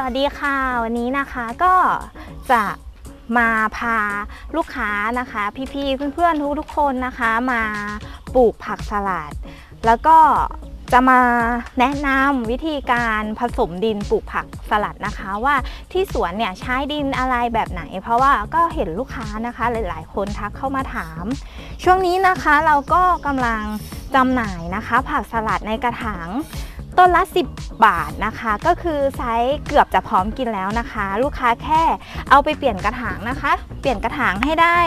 สวัสดีค่ะ วันนี้นะคะก็จะมาพาลูกค้านะคะ พี่ๆเพื่อนๆทุกๆคนนะคะมาปลูกผักสลัด แล้วก็จะมาแนะนำวิธีการผสมดินปลูกผักสลัดนะคะว่าที่สวนเนี่ยใช้ดินอะไรแบบไหน เพราะว่าก็เห็นลูกค้านะคะหลายๆ คนทักเข้ามาถาม ช่วงนี้นะคะเราก็กำลังจำหน่ายนะคะ ผักสลัดในกระถาง ต้นละ 10 บาทนะคะ ก็คือไซส์เกือบจะพร้อมกินแล้วนะคะ ลูกค้าแค่เอาไปเปลี่ยนกระถางนะคะ เปลี่ยนกระถางให้ได้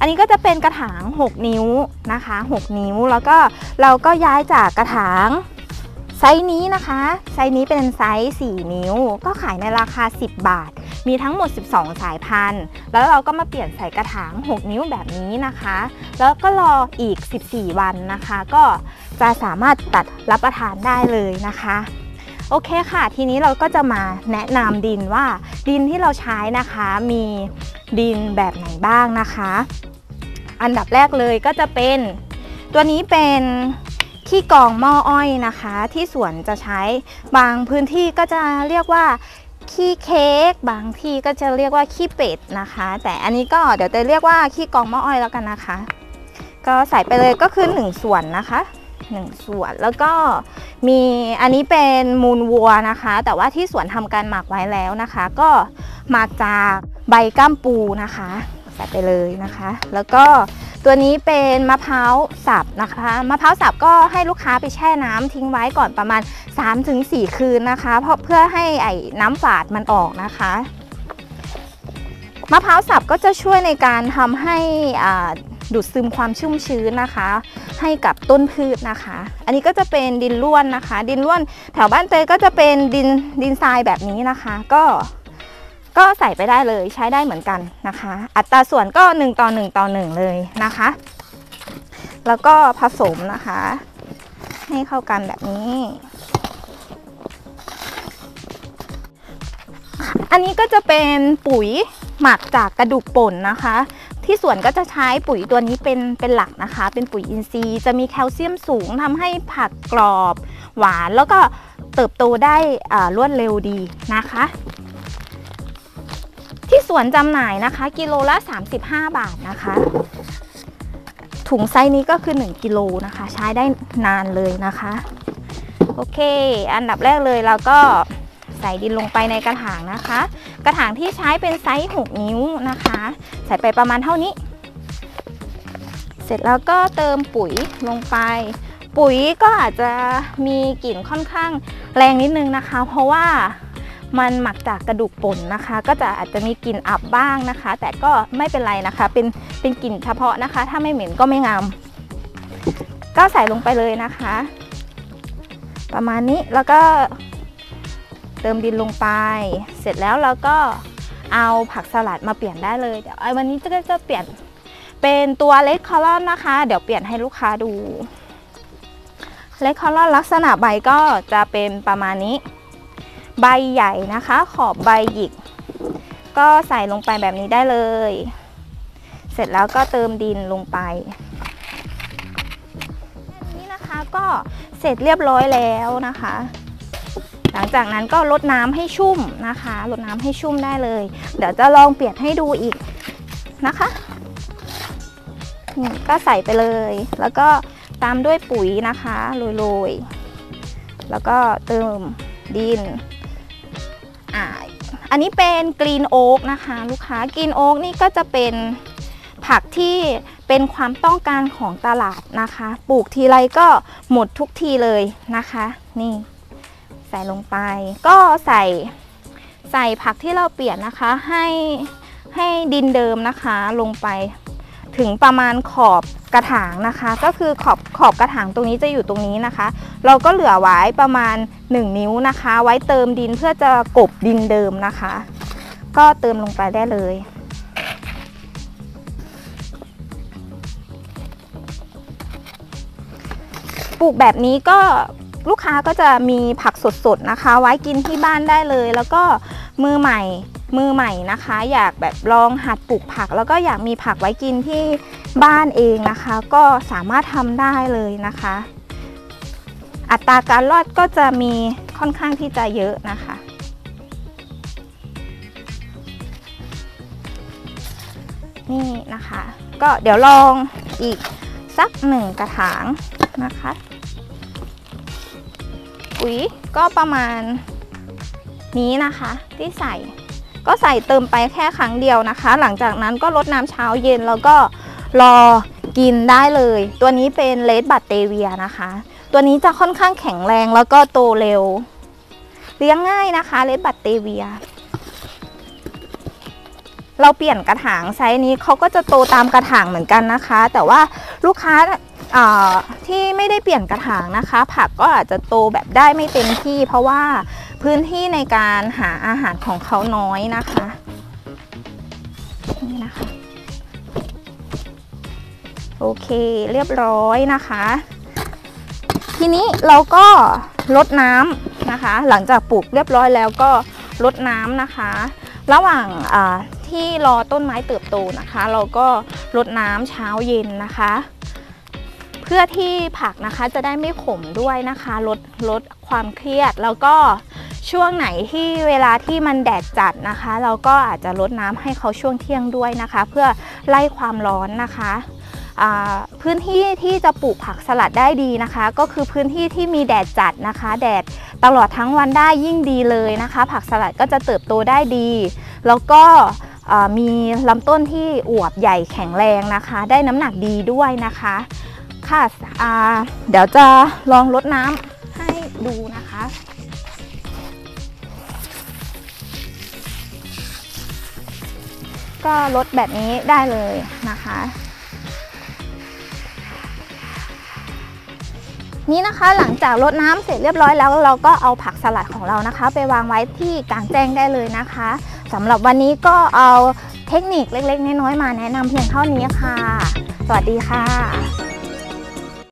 อันนี้ก็จะเป็นกระถาง 6 นิ้วนะคะ 6 นิ้วแล้วก็เราก็ย้ายจากกระถาง ไซส์นี้นะคะ ไซส์นี้เป็นไซส์ 4 นิ้ว ก็ขายในราคา 10 บาท มีทั้งหมด 12 สายพันธุ์ แล้วเราก็มาเปลี่ยนใส่กระถาง 6 นิ้วแบบนี้นะคะ แล้วก็รออีก 14 วันนะคะ ก็จะสามารถตัดรับประทานได้เลยนะคะโอเคค่ะ ทีนี้เราก็จะมาแนะนำดินว่าดินที่เราใช้นะคะมีดินแบบไหนบ้างนะคะ อันดับแรกเลยก็จะเป็น ตัวนี้เป็น ขี้กองหม้ออ้อยนะคะ ที่สวนจะใช้บางพื้นที่ก็จะเรียกว่าขี้เค้กบางที่ก็จะเรียกว่าขี้เป็ดนะคะ แต่อันนี้ก็เดี๋ยวจะเรียกว่าขี้กองหม้ออ้อยแล้วกันนะคะ ก็ใส่ไปเลยก็คือ1ส่วนนะคะ1ส่วนแล้วก็มีอันนี้เป็นมูลวัวนะคะ แต่ว่าที่สวนทำการหมักไว้แล้วนะคะ ก็หมักจากใบก้ามปูนะคะ ใส่ไปเลยนะคะ แล้วก็ ตัวนี้เป็นมะพร้าวสับนะคะ มะพร้าวสับก็ให้ลูกค้าไปแช่น้ำทิ้งไว้ก่อนประมาณ 3-4 คืนนะคะ เพราะเพื่อให้ไอ้น้ำฝาดมันออกนะคะ มะพร้าวสับก็จะช่วยในการทำให้ดูดซึมความชุ่มชื้นนะคะ ให้กับต้นพืชนะคะ อันนี้ก็จะเป็นดินร่วนนะคะ ดินร่วนแถวบ้านเตยก็จะเป็นดินดินทรายแบบนี้นะคะ ก็ ก็ใส่ไปได้เลยใช้ได้เหมือนกันนะคะ อัตราส่วนก็ 1 ต่อ 1 ต่อ 1 เลยนะคะ แล้วก็ผสมนะคะ ให้เข้ากันแบบนี้ อันนี้ก็จะเป็นปุ๋ยหมักจากกระดูกป่นนะคะ ที่สวนก็จะใช้ปุ๋ยตัวนี้เป็นเป็นหลักนะคะ เป็นปุ๋ยอินทรีย์ จะมีแคลเซียมสูงทำให้ผักกรอบ หวานแล้วก็เติบโตได้รวดเร็วดีนะคะ สวนจำหน่ายนะคะ กิโลละ 35 บาทนะคะ ถุงไซส์นี้ก็คือ 1 กิโลนะคะ ใช้ได้นานเลยนะคะ โอเค อันดับแรกเลยเราก็ใส่ดินลงไปในกระถางนะคะ กระถางที่ใช้เป็นไซส์ 6 นิ้วนะคะ ใส่ไปประมาณเท่านี้ เสร็จแล้วก็เติมปุ๋ยลงไป ปุ๋ยก็อาจจะมีกลิ่นค่อนข้างแรงนิดนึงนะคะ เพราะว่า มันหมักจากกระดูกป่นนะคะ ก็จะอาจจะมีกลิ่นอับบ้างนะคะ แต่ก็ไม่เป็นไรนะคะ เป็นเป็นกลิ่นเฉพาะนะคะ ถ้าไม่เหม็นก็ไม่งาม ก็ใส่ลงไปเลยนะคะ ประมาณนี้แล้วก็เติมดินลงไป เสร็จแล้วเราก็เอาผักสลัดมาเปลี่ยนได้เลยเดี๋ยววันนี้จะจะเปลี่ยนเป็นตัวเลดคอลอนนะคะ เดี๋ยวเปลี่ยนให้ลูกค้าดูเลดคอลอนลักษณะใบก็จะเป็นประมาณนี้ ใบใหญ่นะคะ ขอบใบหยิก ก็ใส่ลงไปแบบนี้ได้เลย เสร็จแล้วก็เติมดินลงไปนี่นะคะก็เสร็จเรียบร้อยแล้วนะคะ หลังจากนั้นก็ลดน้ำให้ชุ่มนะคะลดน้ำให้ชุ่มได้เลย เดี๋ยวจะลองเปลี่ยนให้ดูอีกนะคะก็ใส่ไปเลย แล้วก็ตามด้วยปุ๋ยนะคะโรยๆ แล้วก็เติมดิน อ่าอันนี้เป็นกรีนโอ๊กนะคะ ลูกค้ากรีนโอ๊กนี่ก็จะเป็นผักที่เป็นความต้องการของตลาดนะคะ ปลูกทีไรก็หมดทุกทีเลยนะคะ นี่ ใส่ลงไป ก็ใส่ใส่ผักที่เราเปลี่ยนนะคะ ให้ให้ดินเดิมนะคะลงไป ถึงประมาณขอบกระถางนะคะ ก็คือขอบขอบกระถางตรงนี้จะอยู่ตรงนี้นะคะ เราก็เหลือไว้ประมาณ 1 นิ้วนะคะ ไว้เติมดินเพื่อจะกบดินเดิมนะคะ ก็เติมลงไปได้เลยปลูกแบบนี้ก็ลูกค้าก็จะมีผักสดๆนะคะ ไว้กินที่บ้านได้เลย แล้วก็มือใหม่ มือใหม่นะคะ อยากแบบลองหัดปลูกผัก แล้วก็อยากมีผักไว้กินที่บ้านเองนะคะ ก็สามารถทำได้เลยนะคะ อัตราการรอดก็จะมีค่อนข้างที่จะเยอะนะคะ นี่นะคะ ก็เดี๋ยวลองอีกสักหนึ่งกระถางนะคะปุ๋ยก็ประมาณนี้นะคะที่ใส่ ก็ใส่เติมไปแค่ครั้งเดียวนะคะ หลังจากนั้นก็ลดน้ำเช้าเย็นแล้วก็รอกินได้เลย ตัวนี้เป็น Red Batavia นะคะ ตัวนี้จะค่อนข้างแข็งแรงแล้วก็โตเร็ว เลี้ยงง่ายนะคะ Red Batavia เราเปลี่ยนกระถางไซส์นี้เขาก็จะโตตามกระถางเหมือนกันนะคะ แต่ว่าลูกค้าที่ไม่ได้เปลี่ยนกระถางนะคะ ผักก็อาจจะโตแบบได้ไม่เต็มที่ เพราะว่า พื้นที่ในการหาอาหารของเขาน้อยนะคะนี่นะคะ โอเคเรียบร้อยนะคะ ทีนี้เราก็ลดน้ำนะคะ หลังจากปลูกเรียบร้อยแล้วก็ลดน้ำนะคะ ระหว่างที่รอต้นไม้เติบโตนะคะ เราก็ลดน้ำเช้าเย็นนะคะ เพื่อที่ผักนะคะจะได้ไม่ขมด้วยนะคะ ลดลดความเครียดแล้วก็ ช่วงไหนที่เวลาที่มันแดดจัดนะคะ เราก็อาจจะลดน้ำให้เขาช่วงเที่ยงด้วยนะคะ เพื่อไล่ความร้อนนะคะพื้นที่ที่จะปลูกผักสลัดได้ดีนะคะ ก็คือพื้นที่ที่มีแดดจัดนะคะ แดดตลอดทั้งวันได้ยิ่งดีเลยนะคะ ผักสลัดก็จะเติบโตได้ดี แล้วก็มีลำต้นที่อวบใหญ่แข็งแรงนะคะ ได้น้ำหนักดีด้วยนะคะค่ะเดี๋ยวจะลองลดน้ำให้ดูนะคะ ก็ลดแบบนี้ได้เลยนะคะ นี่นะคะหลังจากลดน้ำเสร็จเรียบร้อยแล้ว เราก็เอาผักสลัดของเรานะคะ ไปวางไว้ที่กลางแจ้งได้เลยนะคะสำหรับวันนี้ก็เอาเทคนิคเล็กๆ น้อยๆมาแนะนำเพียงเท่านี้ค่ะ สวัสดีค่ะ